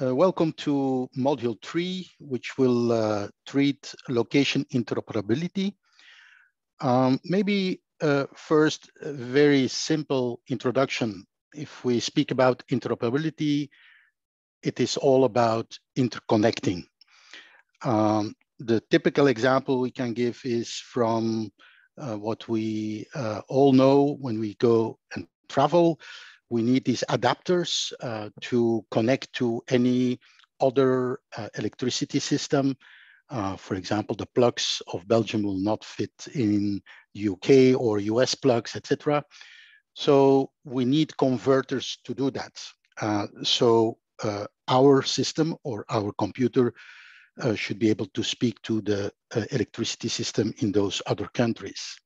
Uh, welcome to module three, which will uh, treat location interoperability. Um, maybe uh, first, a very simple introduction. If we speak about interoperability, it is all about interconnecting. Um, the typical example we can give is from uh, what we uh, all know when we go and travel we need these adapters uh, to connect to any other uh, electricity system. Uh, for example, the plugs of Belgium will not fit in UK or US plugs, etc. So we need converters to do that. Uh, so uh, our system or our computer uh, should be able to speak to the electricity system in those other countries.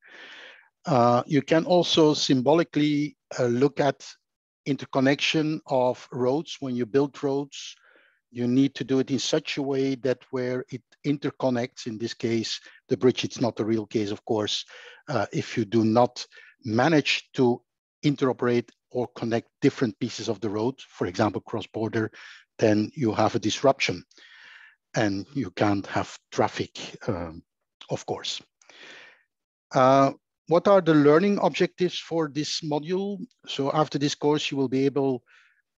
you can also symbolically look at interconnection of roads. When you build roads, you need to do it in such a way that where it interconnects, in this case, the bridge, it's not a real case, of course, uh, if you do not manage to interoperate or connect different pieces of the road, for example, cross-border, then you have a disruption and you can't have traffic, um, of course. Uh, what are the learning objectives for this module? So after this course, you will be able,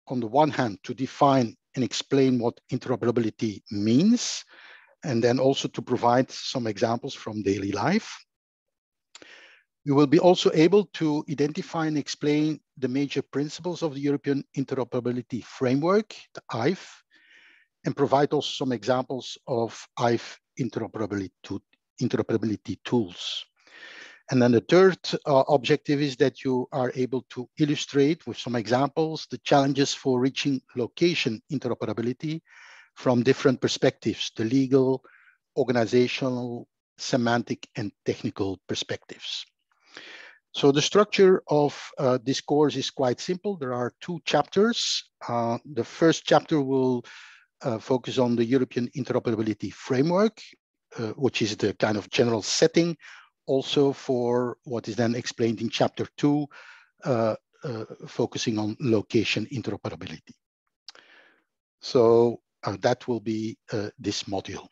on the one hand, to define and explain what interoperability means, and then also to provide some examples from daily life. You will be also able to identify and explain the major principles of the European Interoperability Framework, the EIF, and provide also some examples of EIF interoperability, interoperability tools. And then the third uh, objective is that you are able to illustrate with some examples the challenges for reaching location interoperability from different perspectives, the legal, organizational, semantic, and technical perspectives. So the structure of uh, this course is quite simple. There are two chapters. Uh, the first chapter will uh, focus on the European Interoperability Framework, uh, which is the kind of general setting also for what is then explained in chapter two, uh, uh, focusing on location interoperability. So uh, that will be uh, this module.